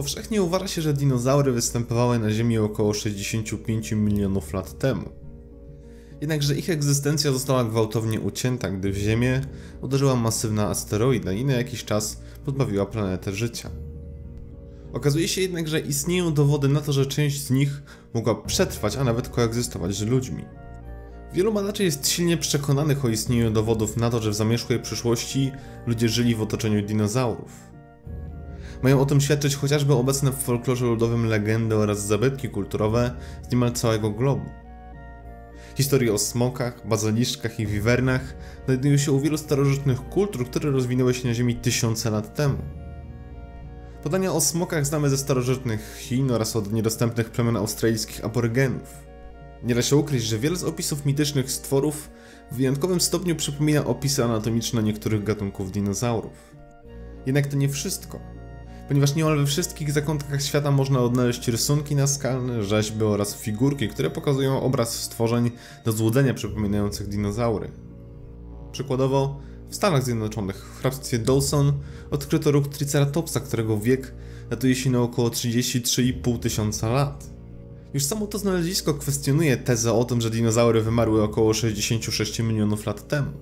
Powszechnie uważa się, że dinozaury występowały na Ziemi około 65 milionów lat temu. Jednakże ich egzystencja została gwałtownie ucięta, gdy w Ziemię uderzyła masywna asteroida i na jakiś czas pozbawiła planetę życia. Okazuje się jednak, że istnieją dowody na to, że część z nich mogła przetrwać, a nawet koegzystować z ludźmi. Wielu badaczy jest silnie przekonanych o istnieniu dowodów na to, że w zamierzchłej przyszłości ludzie żyli w otoczeniu dinozaurów. Mają o tym świadczyć chociażby obecne w folklorze ludowym legendy oraz zabytki kulturowe z niemal całego globu. Historie o smokach, bazaliszkach i wiwernach znajdują się u wielu starożytnych kultur, które rozwinęły się na Ziemi tysiące lat temu. Podania o smokach znamy ze starożytnych Chin oraz od niedostępnych plemion australijskich aborygenów. Nie da się ukryć, że wiele z opisów mitycznych stworów w wyjątkowym stopniu przypomina opisy anatomiczne niektórych gatunków dinozaurów. Jednak to nie wszystko, ponieważ niemal we wszystkich zakątkach świata można odnaleźć rysunki naskalne, rzeźby oraz figurki, które pokazują obraz stworzeń do złudzenia przypominających dinozaury. Przykładowo, w Stanach Zjednoczonych, w hrabstwie Dawson, odkryto róg Triceratopsa, którego wiek datuje się na około 33,5 tysiąca lat. Już samo to znalezisko kwestionuje tezę o tym, że dinozaury wymarły około 66 milionów lat temu.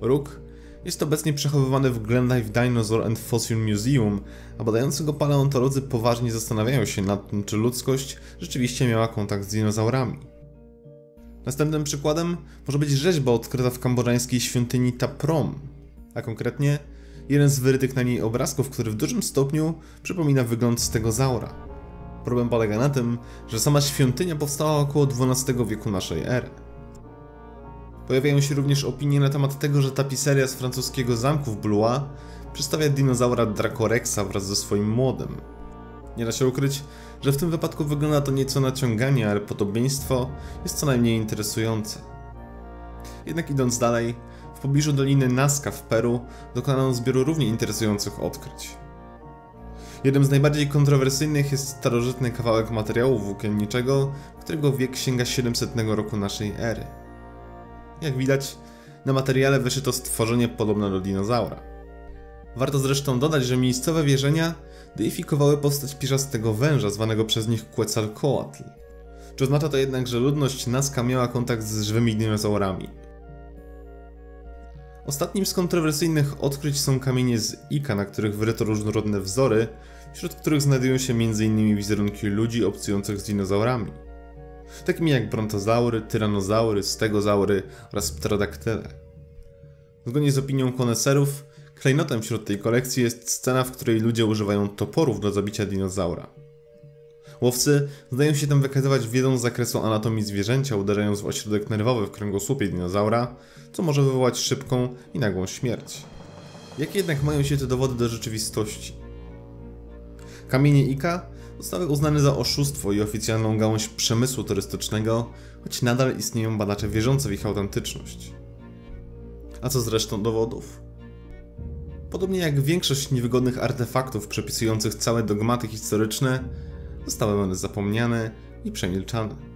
Róg jest obecnie przechowywany w Glendive Dinosaur and Fossil Museum, a badający go paleontolodzy poważnie zastanawiają się nad tym, czy ludzkość rzeczywiście miała kontakt z dinozaurami. Następnym przykładem może być rzeźba odkryta w kambodżańskiej świątyni Taprom, a konkretnie jeden z wyrytych na niej obrazków, który w dużym stopniu przypomina wygląd stegozaura. Problem polega na tym, że sama świątynia powstała około XII wieku naszej ery. Pojawiają się również opinie na temat tego, że tapiseria z francuskiego zamku w Blois przedstawia dinozaura Dracorexa wraz ze swoim młodym. Nie da się ukryć, że w tym wypadku wygląda to nieco naciąganie, ale podobieństwo jest co najmniej interesujące. Jednak idąc dalej, w pobliżu Doliny Nazca w Peru dokonano zbioru równie interesujących odkryć. Jednym z najbardziej kontrowersyjnych jest starożytny kawałek materiału włókienniczego, którego wiek sięga 700 roku naszej ery. Jak widać, na materiale wyszyto stworzenie podobne do dinozaura. Warto zresztą dodać, że miejscowe wierzenia deifikowały postać piżastego węża zwanego przez nich Quetzalcoatl. Czy oznacza to jednak, że ludność Nazca miała kontakt z żywymi dinozaurami? Ostatnim z kontrowersyjnych odkryć są kamienie z Ika, na których wyryto różnorodne wzory, wśród których znajdują się m.in. wizerunki ludzi obcujących z dinozaurami takimi jak brontozaury, tyranozaury, stegozaury oraz pterodaktyle. Zgodnie z opinią koneserów, klejnotem wśród tej kolekcji jest scena, w której ludzie używają toporów do zabicia dinozaura. Łowcy zdają się tam wykazywać wiedzą z zakresu anatomii zwierzęcia, uderzając w ośrodek nerwowy w kręgosłupie dinozaura, co może wywołać szybką i nagłą śmierć. Jakie jednak mają się te dowody do rzeczywistości? Kamienie Ika zostały uznane za oszustwo i oficjalną gałąź przemysłu turystycznego, choć nadal istnieją badacze wierzący w ich autentyczność. A co z resztą dowodów? Podobnie jak większość niewygodnych artefaktów przepisujących całe dogmaty historyczne, zostały one zapomniane i przemilczane.